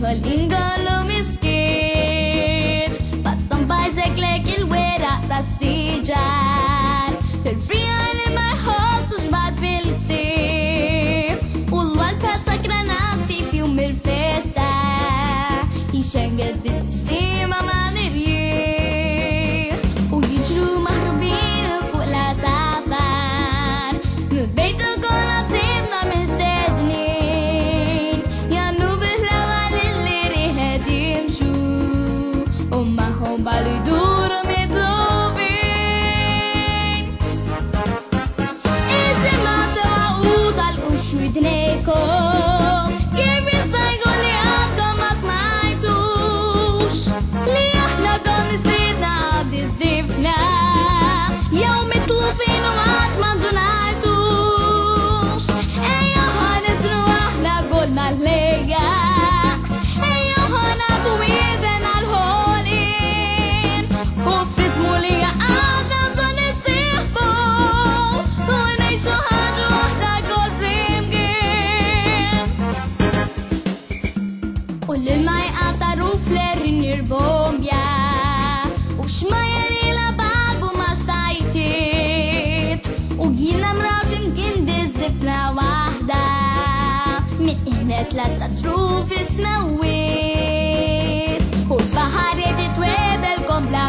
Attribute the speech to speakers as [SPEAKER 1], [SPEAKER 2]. [SPEAKER 1] viva linda lo misquit Passam by ze glekil wera da sijar Per real in my heart so shbat vilti Ul wal pasa granati fium il festa I schenget bitzi mama għataru flerri nirbombja U xmajer ila babu ma xtajtit U gina mrafim gin dizzifna wahda Min ihnet la satru fismawit U l-bahar jedit webel kompla